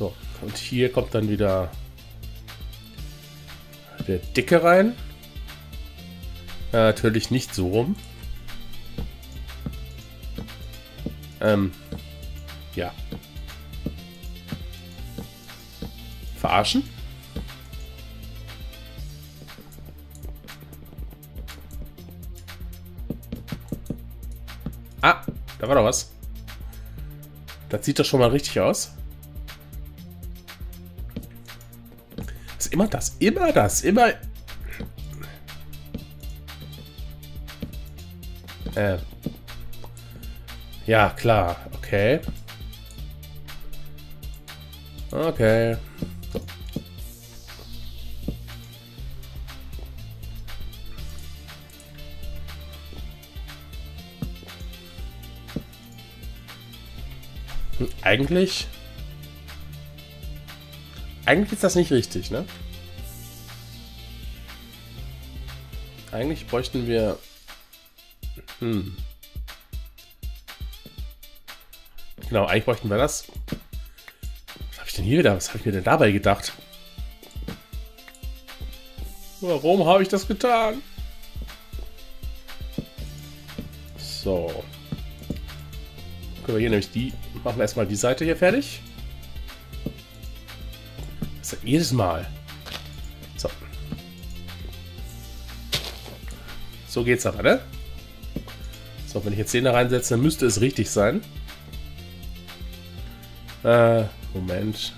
So, und hier kommt dann wieder der Dicke rein. Ja, natürlich nicht so rum. Ähm, ja. Verarschen? Ah, da war doch was. Das sieht doch schon mal richtig aus. Immer das, immer das, immer... Äh. Ja, klar, okay. Okay. Hm, eigentlich eigentlich ist das nicht richtig, ne? Eigentlich bräuchten wir... Hm. Genau, eigentlich bräuchten wir das. Was habe ich denn hier wieder? Was habe ich mir denn dabei gedacht? Warum habe ich das getan? So. Können wir hier nämlich die... Machen wir erstmal die Seite hier fertig. Jedes Mal. So geht's aber, ne? So, wenn ich jetzt den da reinsetze, müsste es richtig sein. Äh, Moment.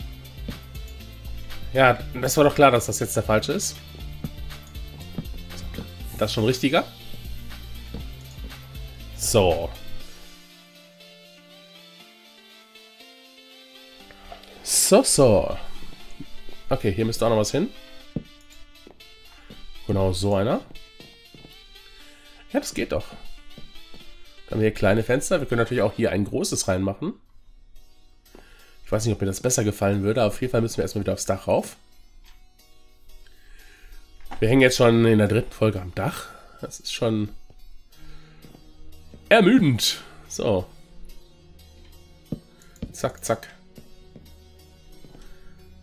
Ja, das war doch klar, dass das jetzt der falsche ist. Das ist schon richtiger. So. So, so. Okay, hier müsste auch noch was hin. Genau, so einer. Ja, das geht doch. Dann haben wir hier kleine Fenster. Wir können natürlich auch hier ein großes reinmachen. Ich weiß nicht, ob mir das besser gefallen würde, aber auf jeden Fall müssen wir erstmal wieder aufs Dach rauf. Wir hängen jetzt schon in der dritten Folge am Dach. Das ist schon ermüdend. So. Zack, zack.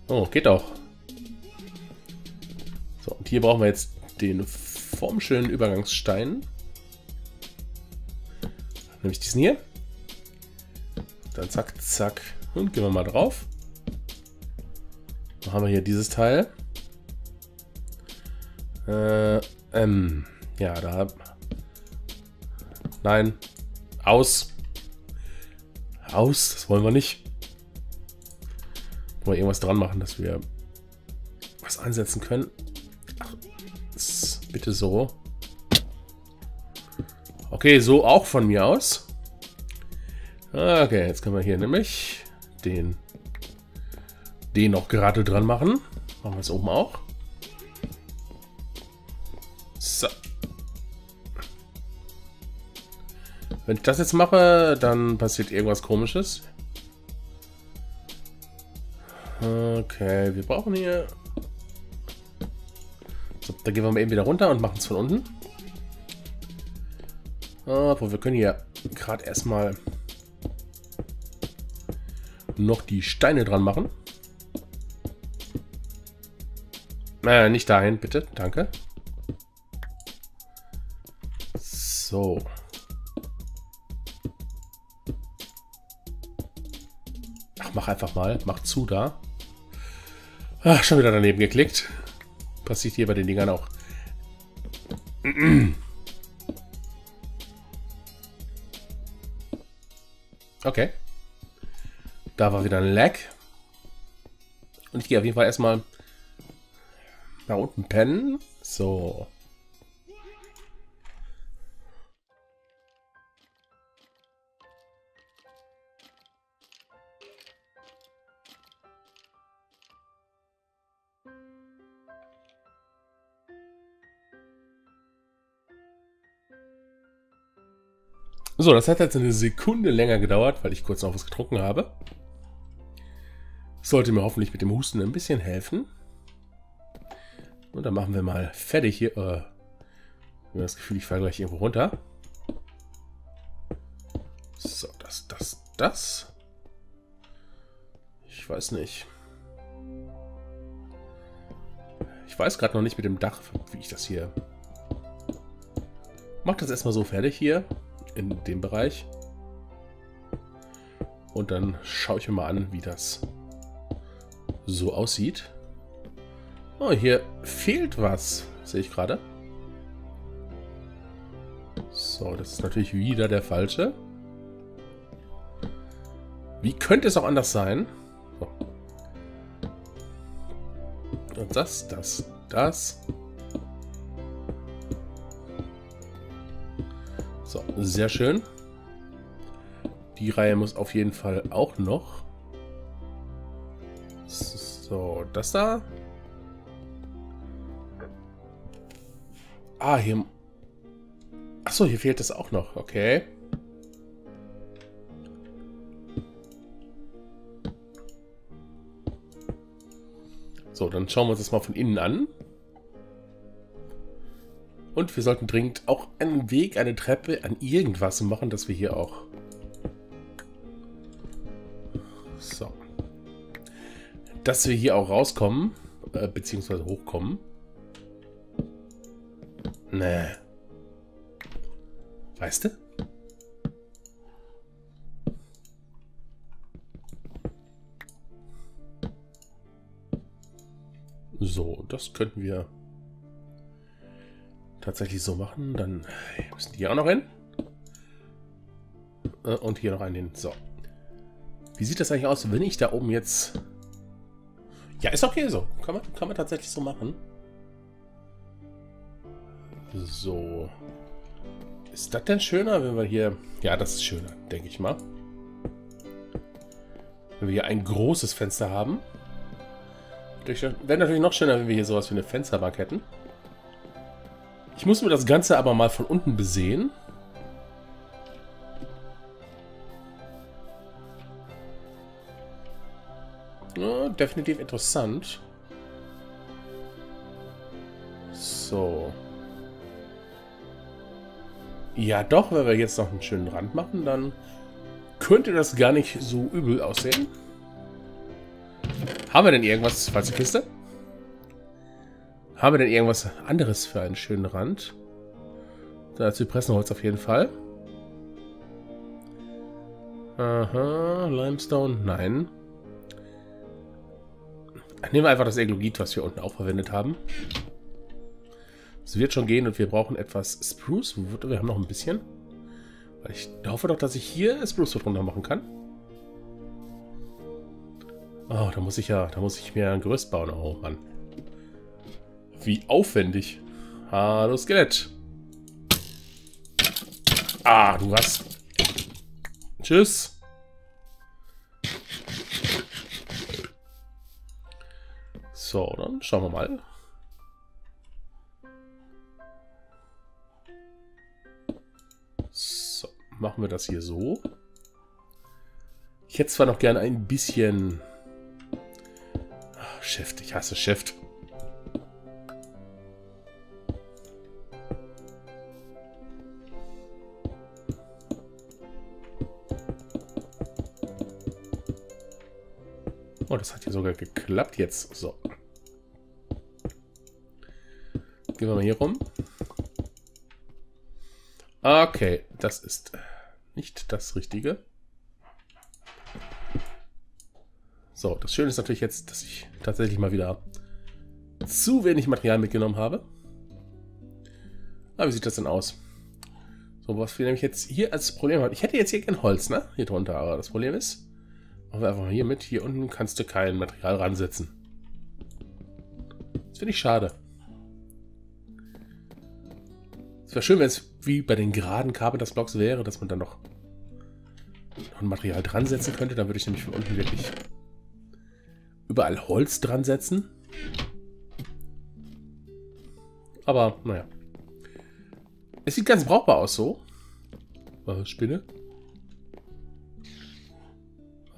Oh, geht auch. So, und hier brauchen wir jetzt den formschönen Übergangsstein. Nämlich diesen hier. Dann zack, zack. Und gehen wir mal drauf. Dann haben wir hier dieses Teil. Äh, ähm, ja, da. Nein. Aus. Aus, das wollen wir nicht. Wollen wir irgendwas dran machen, dass wir was einsetzen können. Ach, bitte so. Okay, so auch von mir aus. Okay, jetzt können wir hier nämlich den, den noch gerade dran machen. Machen wir es oben auch. So. Wenn ich das jetzt mache, dann passiert irgendwas komisches. Okay, wir brauchen hier... So, dann gehen wir mal eben wieder runter und machen es von unten. Aber wir können hier gerade erstmal noch die Steine dran machen. Äh, nicht dahin, bitte. Danke. So. Ach, mach einfach mal. Mach zu da. Ach, schon wieder daneben geklickt. Passiert hier bei den Dingern auch. Okay. Da war wieder ein Lag. Und ich gehe auf jeden Fall erstmal nach unten pennen. So. So, das hat jetzt eine Sekunde länger gedauert, weil ich kurz noch was getrunken habe. Sollte mir hoffentlich mit dem Husten ein bisschen helfen. Und dann machen wir mal fertig hier. Äh, ich habe das Gefühl, ich falle gleich irgendwo runter. So, das, das, das. Ich weiß nicht. Ich weiß gerade noch nicht mit dem Dach, wie ich das hier... Mach das erstmal so fertig hier, in dem Bereich. Und dann schaue ich mir mal an, wie das so aussieht. Oh, hier fehlt was, sehe ich gerade. So, das ist natürlich wieder der falsche. Wie könnte es auch anders sein? So. Und das, das, das. Sehr schön. Die Reihe muss auf jeden Fall auch noch. So, das da. Ah, hier... Achso, hier fehlt es auch noch. Okay. So, dann schauen wir uns das mal von innen an. Und wir sollten dringend auch einen Weg, eine Treppe an irgendwas machen, dass wir hier auch... So. Dass wir hier auch rauskommen, äh, beziehungsweise hochkommen. Nee. Weißt du? So, das könnten wir tatsächlich so machen. Dann müssen die auch noch hin. Äh, und hier noch einen hin. So. Wie sieht das eigentlich aus, wenn ich da oben jetzt... Ja, ist okay so. Kann man, kann man tatsächlich so machen. So. Ist das denn schöner, wenn wir hier... Ja, das ist schöner, denke ich mal. Wenn wir hier ein großes Fenster haben. Wäre natürlich noch schöner, wenn wir hier sowas wie eine Fensterbank hätten. Ich muss mir das Ganze aber mal von unten besehen. Ja, definitiv interessant. So. Ja, doch, wenn wir jetzt noch einen schönen Rand machen, dann könnte das gar nicht so übel aussehen. Haben wir denn irgendwas, falls die Kiste? Haben wir denn irgendwas anderes für einen schönen Rand? Da Zypressenholz auf jeden Fall. Aha, Limestone, nein. Nehmen wir einfach das Eglogit, was wir unten auch verwendet haben. Es wird schon gehen und wir brauchen etwas Spruce. Wir haben noch ein bisschen. Ich hoffe doch, dass ich hier Spruce drunter machen kann. Oh, da muss ich ja, da muss ich mir ein Gerüst bauen. Oh Mann. Wie aufwendig. Hallo Skelett. Ah, du hast. Tschüss. So, dann schauen wir mal. machen wir das hier so. Ich hätte zwar noch gerne ein bisschen... Ach, Shift, ich hasse Shift. Oh, das hat hier sogar geklappt jetzt. So. Gehen wir mal hier rum. Okay, das ist nicht das Richtige. So, das Schöne ist natürlich jetzt, dass ich tatsächlich mal wieder zu wenig Material mitgenommen habe. Aber wie sieht das denn aus? So, was wir nämlich jetzt hier als Problem haben. Ich hätte jetzt hier kein Holz, ne? Hier drunter, aber das Problem ist, machen wir einfach hier mit. Hier unten kannst du kein Material ransetzen. Das finde ich schade. Es wäre schön, wenn es wie bei den geraden Carpenters Blocks wäre, dass man dann noch, noch ein Material dran setzen könnte. Dann würde ich nämlich von unten wirklich überall Holz dran setzen. Aber, naja. Es sieht ganz brauchbar aus so. Spinne?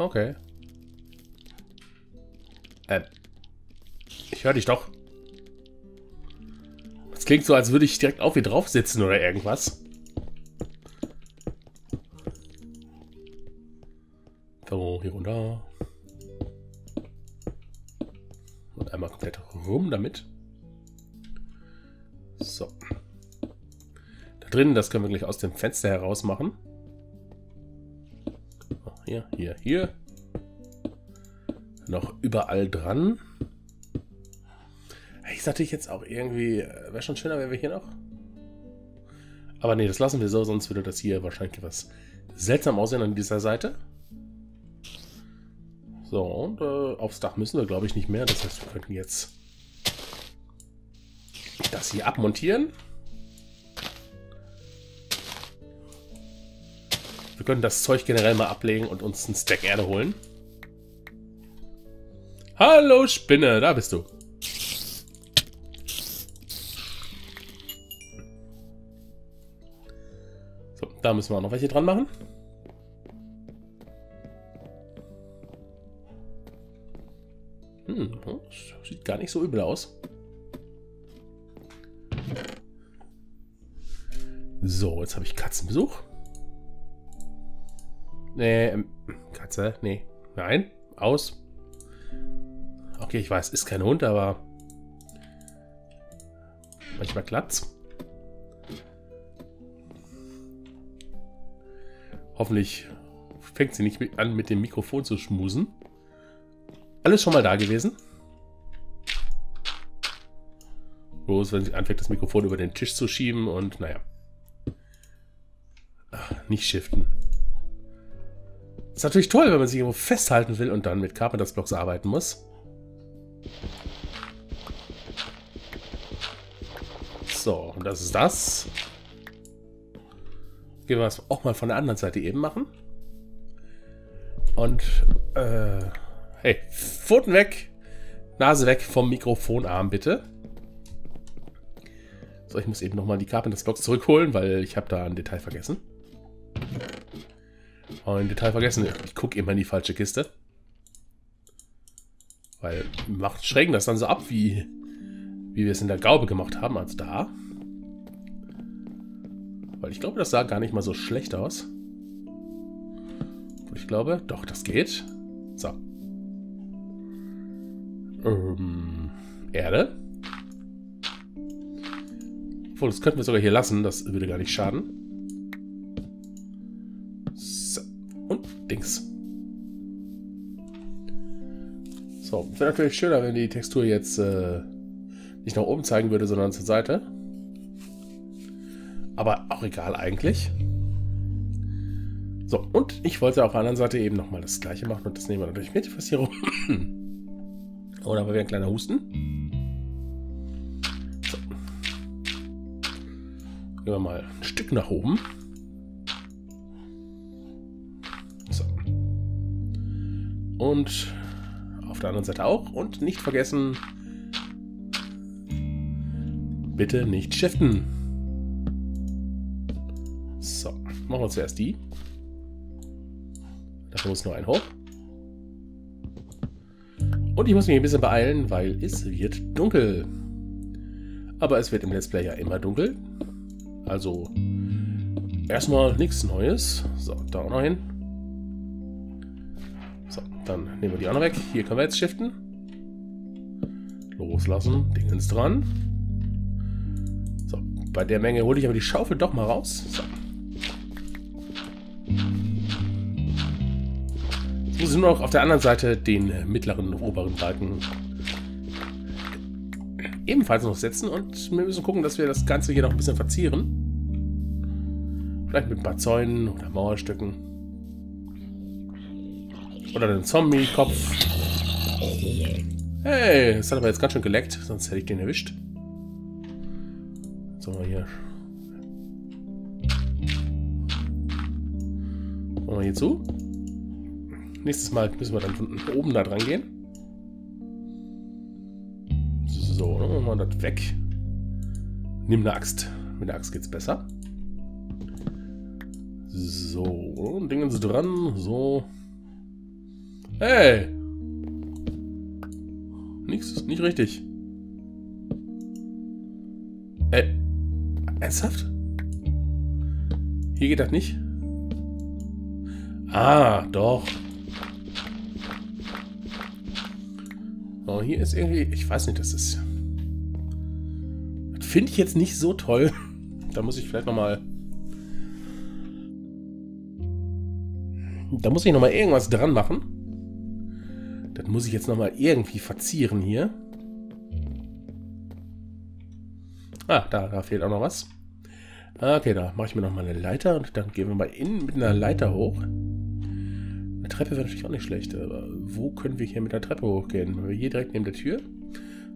Okay. Ähm. Ich höre dich doch. Das klingt so, als würde ich direkt auf ihr drauf sitzen oder irgendwas. So, hier runter. Und einmal komplett rum damit. So. Da drinnen, das können wir gleich aus dem Fenster heraus machen. Hier, hier, hier. Noch überall dran. Ich sagte ich jetzt auch irgendwie, äh, wäre schon schöner, wenn wir hier noch. Aber nee, das lassen wir so, sonst würde das hier wahrscheinlich etwas seltsam aussehen an dieser Seite. So, und äh, aufs Dach müssen wir, glaube ich, nicht mehr. Das heißt, wir könnten jetzt das hier abmontieren. Wir können das Zeug generell mal ablegen und uns einen Stack Erde holen. Hallo Spinne, da bist du. So, da müssen wir auch noch welche dran machen. Hm, sieht gar nicht so übel aus. So, jetzt habe ich Katzenbesuch. Nee, ähm, Katze, nee. Nein, aus. Okay, ich weiß, ist kein Hund, aber manchmal klappt's. Hoffentlich fängt sie nicht an, mit dem Mikrofon zu schmusen. Alles schon mal da gewesen. Bloß, wenn sie anfängt, das Mikrofon über den Tisch zu schieben und naja. Ach, nicht shiften. Ist natürlich toll, wenn man sich irgendwo festhalten will und dann mit Carpenters Blocks arbeiten muss. So, und das ist das. Gehen wir es auch mal von der anderen Seite eben machen. Und, äh, hey, Pfoten weg, Nase weg vom Mikrofonarm, bitte. So, ich muss eben nochmal die Carpenters Box zurückholen, weil ich habe da ein Detail vergessen. Ein Detail vergessen. Ich gucke immer in die falsche Kiste. Weil macht schrägen das dann so ab, wie, wie wir es in der Gaube gemacht haben, als da. Weil ich glaube, das sah gar nicht mal so schlecht aus. Und ich glaube, doch, das geht. So. Ähm, Erde. Obwohl, das könnten wir sogar hier lassen. Das würde gar nicht schaden. Dings. So, wäre natürlich schöner, wenn die Textur jetzt äh, nicht nach oben zeigen würde, sondern zur Seite. Aber auch egal eigentlich. So, und ich wollte auf der anderen Seite eben nochmal das gleiche machen und das nehmen wir natürlich mit. Was hier rum? oh, da war wieder ein kleiner Husten. So. Gehen wir mal ein Stück nach oben. Und auf der anderen Seite auch. Und nicht vergessen, bitte nicht shiften. Machen wir zuerst die. Dafür muss nur ein hoch. Und ich muss mich ein bisschen beeilen, weil es wird dunkel. Aber es wird im Let's Play ja immer dunkel. Also erstmal nichts Neues. So, da auch noch hin. Dann nehmen wir die noch weg. Hier können wir jetzt shiften. Loslassen. Dingens dran. So, bei der Menge hole ich aber die Schaufel doch mal raus. So. muss ich nur noch auf der anderen Seite den mittleren oberen Balken ebenfalls noch setzen und wir müssen gucken, dass wir das Ganze hier noch ein bisschen verzieren. Vielleicht mit ein paar Zäunen oder Mauerstücken. Oder einen Zombie-Kopf. Hey, das hat aber jetzt ganz schön geleckt, sonst hätte ich den erwischt. So, hier. Machen wir hier zu. Nächstes Mal müssen wir dann von oben da dran gehen. So, dann machen wir das weg. Nimm eine Axt. Mit der Axt geht's besser. So, Dingen sie dran. So. Hey! Nichts ist nicht richtig. Äh, ernsthaft? Hier geht das nicht? Ah, doch. So, hier ist irgendwie, ich weiß nicht, das ist... Das finde ich jetzt nicht so toll. Da muss ich vielleicht nochmal... Da muss ich nochmal irgendwas dran machen. Muss ich jetzt nochmal irgendwie verzieren hier. Ah, da, da fehlt auch noch was. Okay, da mache ich mir nochmal eine Leiter und dann gehen wir mal innen mit einer Leiter hoch. Eine Treppe wäre natürlich auch nicht schlecht, aber wo können wir hier mit der Treppe hochgehen? Wenn wir hier direkt neben der Tür?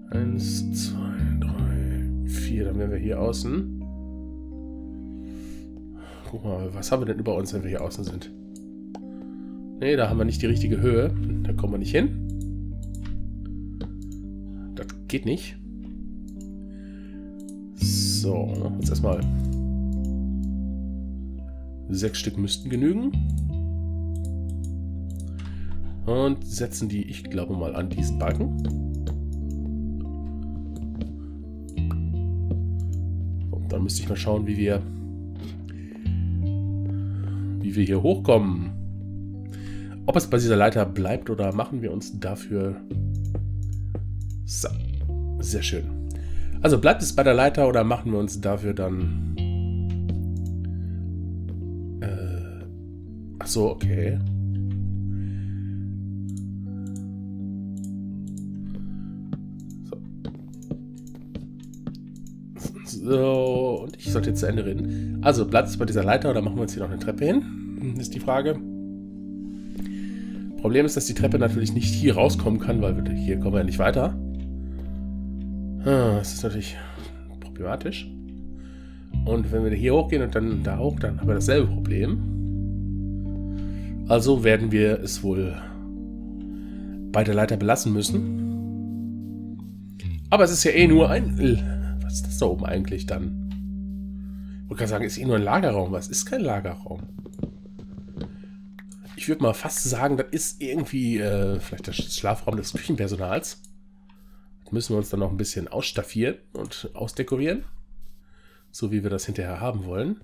Eins, zwei, drei, vier, dann wären wir hier außen. Guck mal, was haben wir denn über uns, wenn wir hier außen sind? Ne, da haben wir nicht die richtige Höhe. Da kommen wir nicht hin. Das geht nicht. So, jetzt erstmal sechs Stück müssten genügen. Und setzen die, ich glaube mal, an diesen Balken. Und dann müsste ich mal schauen, wie wir wie wir hier hochkommen. Ob es bei dieser Leiter bleibt oder machen wir uns dafür... So, sehr schön. Also bleibt es bei der Leiter oder machen wir uns dafür dann... Äh, ach so, okay. So, und ich sollte jetzt zu Ende reden. Also, bleibt es bei dieser Leiter oder machen wir uns hier noch eine Treppe hin? Ist die Frage. Problem ist, dass die Treppe natürlich nicht hier rauskommen kann, weil hier kommen wir ja nicht weiter. Ah, das ist natürlich problematisch. Und wenn wir hier hochgehen und dann da hoch, dann haben wir dasselbe Problem. Also werden wir es wohl bei der Leiter belassen müssen. Aber es ist ja eh nur ein... Was ist das da oben eigentlich dann? Ich wollte gerade sagen, ist eh nur ein Lagerraum. Was ist kein Lagerraum? Ich würde mal fast sagen, das ist irgendwie äh, vielleicht der Schlafraum des Küchenpersonals. Das müssen wir uns dann noch ein bisschen ausstaffieren und ausdekorieren. So wie wir das hinterher haben wollen.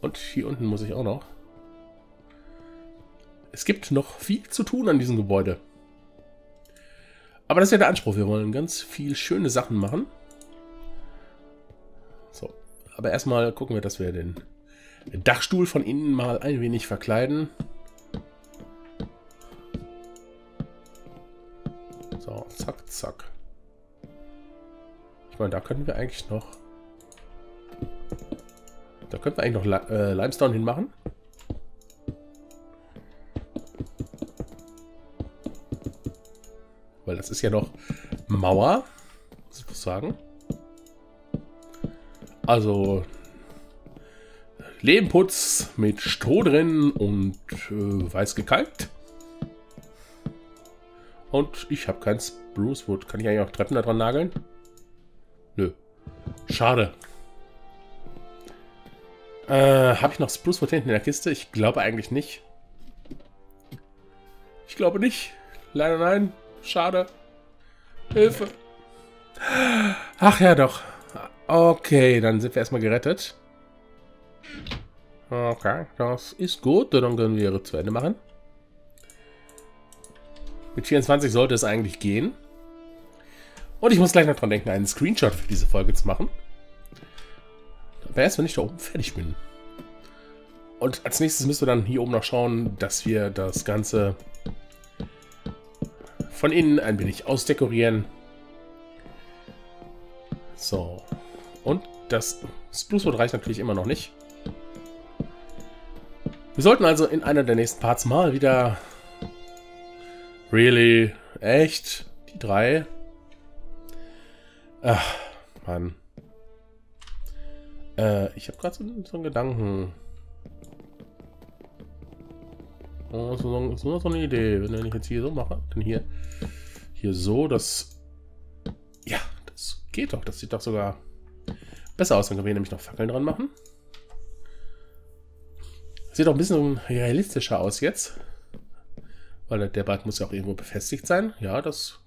Und hier unten muss ich auch noch. Es gibt noch viel zu tun an diesem Gebäude. Aber das ist ja der Anspruch. Wir wollen ganz viel schöne Sachen machen. So. Aber erstmal gucken wir, dass wir den Dachstuhl von innen mal ein wenig verkleiden. So, zack, zack. Ich meine, da könnten wir eigentlich noch... Da könnten wir eigentlich noch äh, Limestone hinmachen. Weil das ist ja noch Mauer, sozusagen. Also Lehmputz mit Stroh drin und äh, weiß gekalkt. Und ich habe kein Spruce Wood. Kann ich eigentlich auch Treppen da dran nageln? Nö. Schade. Äh, habe ich noch Spruce Wood hinten in der Kiste? Ich glaube eigentlich nicht. Ich glaube nicht. Leider nein. Schade. Hilfe. Ach ja, doch. Okay, dann sind wir erstmal gerettet. Okay, das ist gut. Dann können wir zu Ende machen. Mit 24 sollte es eigentlich gehen. Und ich muss gleich noch dran denken, einen Screenshot für diese Folge zu machen. Aber erst, wenn ich da oben fertig bin. Und als nächstes müssen wir dann hier oben noch schauen, dass wir das Ganze von innen ein wenig ausdekorieren. So. Und das Sprucewood reicht natürlich immer noch nicht. Wir sollten also in einer der nächsten Parts mal wieder... Really? Echt? Die drei? Ach, Mann. Äh, ich habe gerade so, so, einen Gedanken. Oh, so, so, so, eine Idee. Wenn ich jetzt hier so mache, dann hier, hier so, das... Ja, das geht doch. Das sieht doch sogar besser aus. Dann können wir nämlich noch Fackeln dran machen. Sieht auch ein bisschen realistischer aus jetzt. Weil der Balken muss ja auch irgendwo befestigt sein. Ja, das,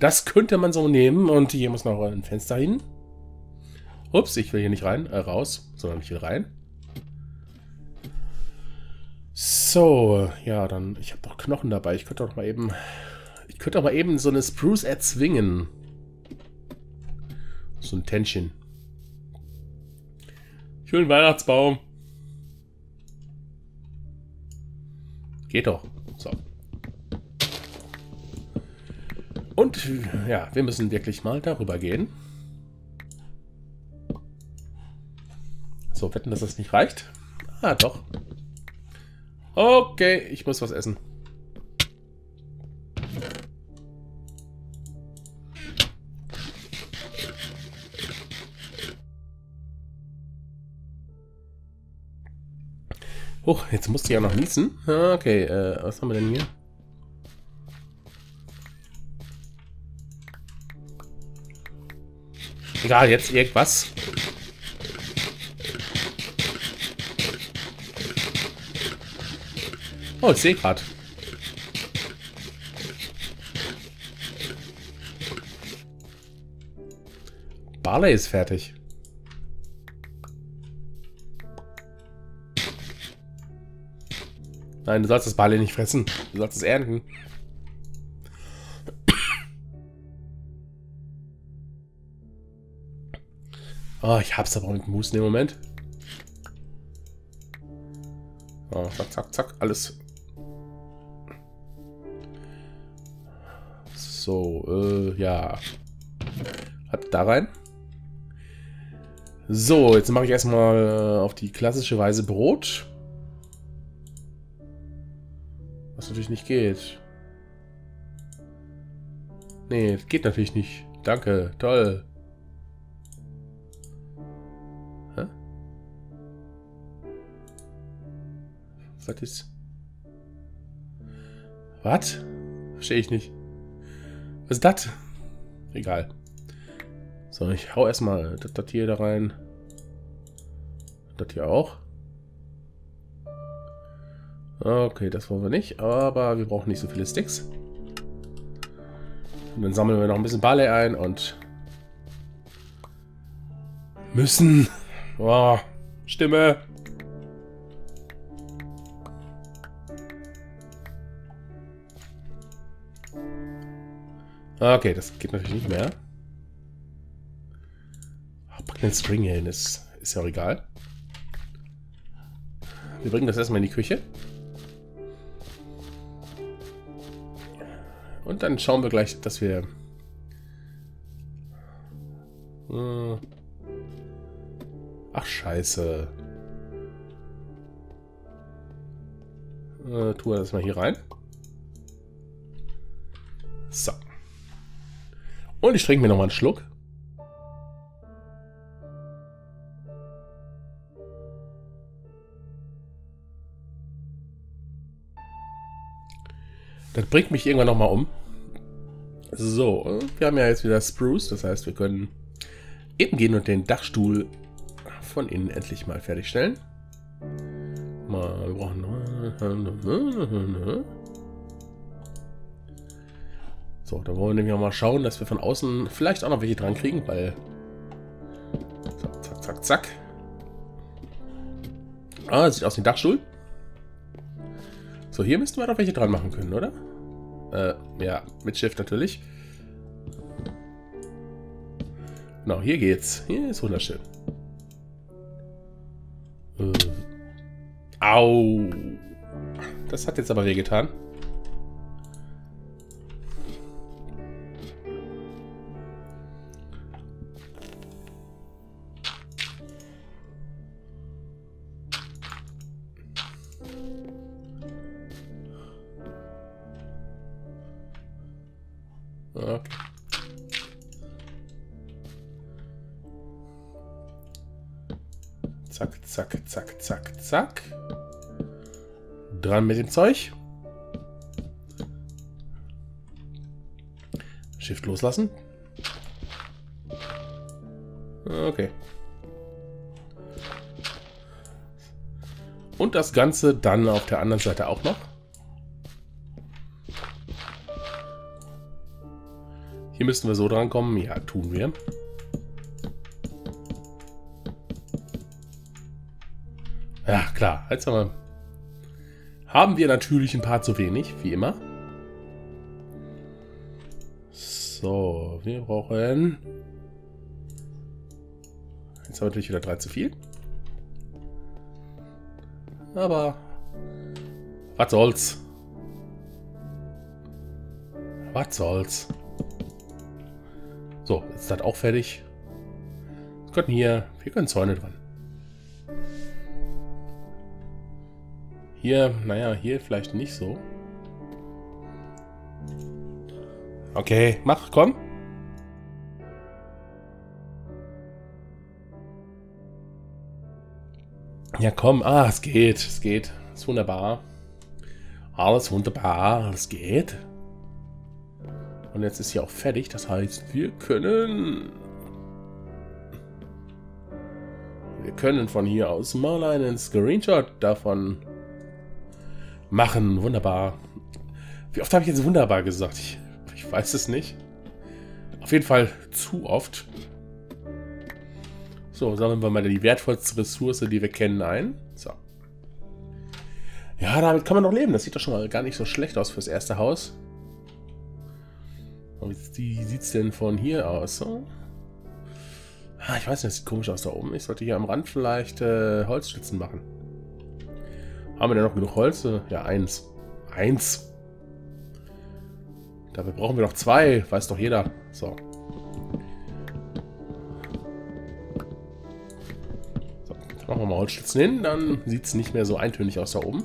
das könnte man so nehmen. Und hier muss noch ein Fenster hin. Ups, ich will hier nicht rein, äh, raus, sondern ich will rein. So, ja, dann, ich habe noch Knochen dabei. Ich könnte doch mal eben Ich könnte aber eben so eine Spruce erzwingen. So ein will einen Weihnachtsbaum. Geht doch. So. Und ja, wir müssen wirklich mal darüber gehen. So, wetten, dass das nicht reicht? Ah, doch. Okay, ich muss was essen. Oh, jetzt musste ich ja noch niesen. Ah, okay, äh, was haben wir denn hier? Egal, jetzt irgendwas. Oh, ich sehe gerade. Barley ist fertig. Nein, du sollst das Barley nicht fressen. Du sollst es ernten. Oh, ich hab's aber mit Musen im Moment. Oh, zack, zack, zack, alles. So, äh, ja. Hat da rein. So, jetzt mache ich erstmal auf die klassische Weise Brot. Natürlich nicht geht. Nee, geht natürlich nicht. Danke, toll. Hä? Was ist? Was? Verstehe ich nicht. Was ist das? Egal. So, ich hau erstmal das hier da rein. Das hier auch. Okay, das wollen wir nicht, aber wir brauchen nicht so viele Sticks. Und dann sammeln wir noch ein bisschen Barley ein und müssen. Oh, Stimme. Okay, das geht natürlich nicht mehr. Ach, pack den String hin, ist, ist ja auch egal. Wir bringen das erstmal in die Küche. Und dann schauen wir gleich, dass wir... Hm. Ach, scheiße. Äh, tue das mal hier rein. So. Und ich trinke mir noch mal einen Schluck. Bringt mich irgendwann nochmal um. So, wir haben ja jetzt wieder Spruce, das heißt, wir können eben gehen und den Dachstuhl von innen endlich mal fertigstellen. Mal, brauchen... So, da wollen wir nämlich auch mal schauen, dass wir von außen vielleicht auch noch welche dran kriegen, weil... So, zack, zack, zack. Ah, sieht aus wie ein Dachstuhl. So, hier müssten wir doch welche dran machen können, oder? Äh, ja, mit Shift natürlich. Genau, hier geht's. Hier ist wunderschön. Äh. Au. Das hat jetzt aber wehgetan. Okay. Dran mit dem Zeug. Shift loslassen. Okay. Und das Ganze dann auf der anderen Seite auch noch. Hier müssten wir so dran kommen. Ja, tun wir. Ja, klar. Jetzt haben wir, haben wir natürlich ein paar zu wenig, wie immer. So, wir brauchen... Jetzt haben wir natürlich wieder drei zu viel. Aber... Was soll's? Was soll's? So, jetzt ist das auch fertig. Wir können hier... Wir können Zäune dran. Hier, naja, hier vielleicht nicht so. Okay, mach, komm. Ja, komm. Ah, es geht. Es geht. Es ist wunderbar. Alles wunderbar. Es geht. Und jetzt ist hier auch fertig. Das heißt, wir können... Wir können von hier aus mal einen Screenshot davon machen. Wunderbar. Wie oft habe ich jetzt wunderbar gesagt? Ich ich weiß es nicht. Auf jeden Fall zu oft. So, sammeln wir mal die wertvollste Ressource, die wir kennen, ein. So. Ja, damit kann man noch leben. Das sieht doch schon mal gar nicht so schlecht aus fürs erste Haus. Wie sieht es denn von hier aus? So? Ah, ich weiß nicht, das sieht komisch aus da oben. Ich sollte hier am Rand vielleicht äh, Holzstützen machen. Haben wir denn noch genug Holz? Ja, eins. Eins. Dafür brauchen wir noch zwei, weiß doch jeder. So. so machen wir mal Holzschlitzen hin, dann sieht es nicht mehr so eintönig aus da oben.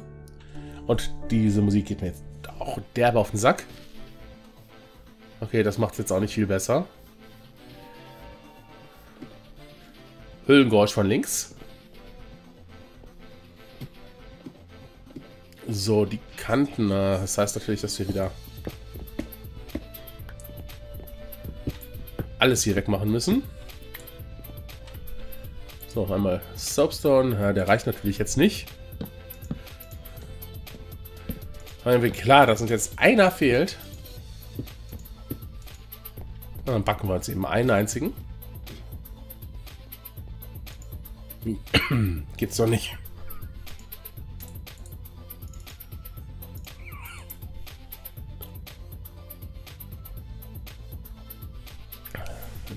Und diese Musik geht mir jetzt auch derbe auf den Sack. Okay, das macht es jetzt auch nicht viel besser. Höhlengeräusch von links. So, die Kanten. Das heißt natürlich, dass wir wieder alles hier wegmachen müssen. So, einmal Soapstone. Ja, der reicht natürlich jetzt nicht. Weil klar, dass uns jetzt einer fehlt. dann backen wir uns eben einen einzigen. Geht's doch nicht.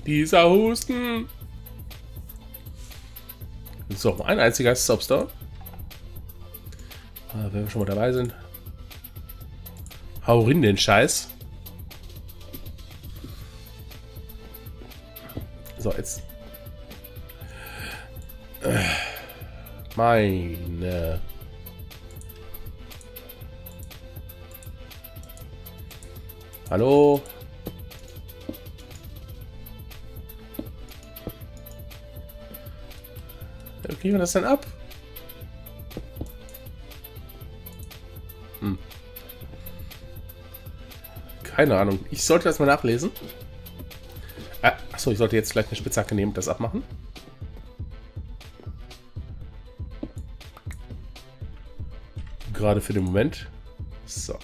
Dieser Husten. So, ein einziger Substone. Ah, wenn wir schon mal dabei sind. Hau rein den Scheiß. So, jetzt. Meine. Hallo? Kriegen wir das denn ab? Hm. Keine Ahnung. Ich sollte das mal nachlesen. Ah, achso, ich sollte jetzt vielleicht eine Spitzhacke nehmen und das abmachen. Gerade für den Moment. So.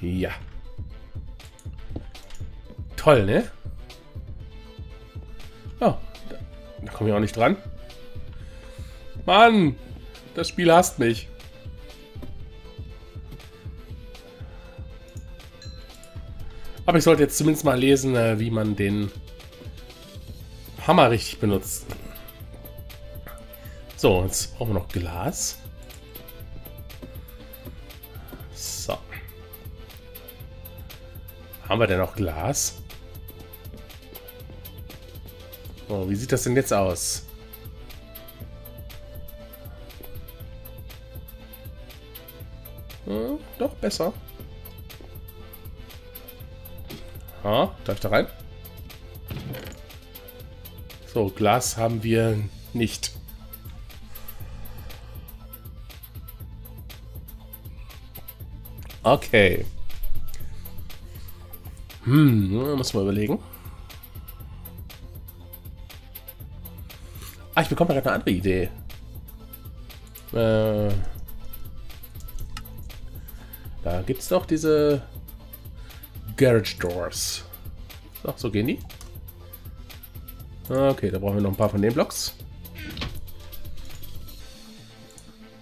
Ja. Toll, ne? Komme ich auch nicht dran. Mann, das Spiel hasst mich. Aber ich sollte jetzt zumindest mal lesen, äh, wie man den Hammer richtig benutzt. So, jetzt brauchen wir noch Glas. So. Haben wir denn noch Glas? Wie sieht das denn jetzt aus? Hm, doch, besser. Ah, darf ich da rein? So, Glas haben wir nicht. Okay. Hm, muss mal überlegen. Ah, ich bekomme gerade eine andere Idee. Äh, da gibt es doch diese Garage Doors. So, so gehen die. Okay, da brauchen wir noch ein paar von den Blocks.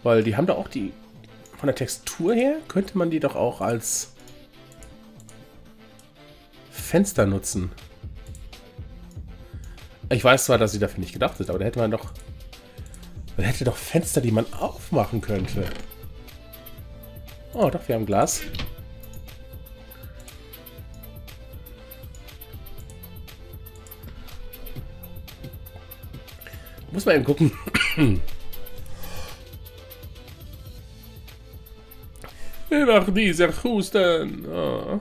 Weil die haben da auch die... Von der Textur her könnte man die doch auch als... Fenster nutzen. Ich weiß zwar, dass sie dafür nicht gedacht sind, aber da hätte man doch... Man hätte doch Fenster, die man aufmachen könnte. Oh, doch, wir haben Glas. Muss man eben gucken. Nach dieser Husten. Oh.